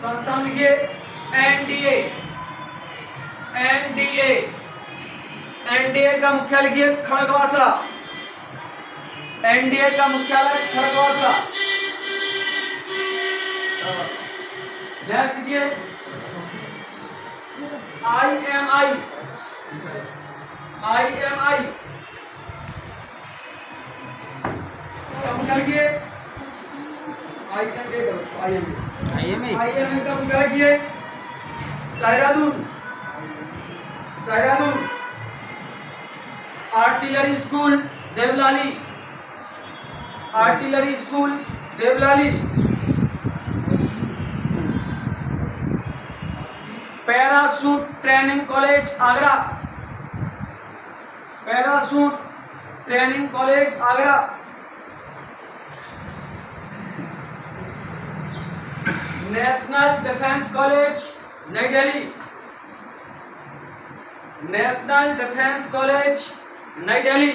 संस्थान लिखिए NDA NDA NDA का मुख्यालय लिखिए खड़गवासला एनडीए का मुख्यालय खड़गवासला नेक्स्ट लिखिए। I am I I am आई का मुख्यालय लिखिए। आई का मुख्यालय किए Dehradun. Dehradun. Artillery school, Deolali. Artillery school, Deolali. Parachute training college, Agra. Parachute training college, Agra. National defence college Nai Delhi. National defence college नई दिल्ली।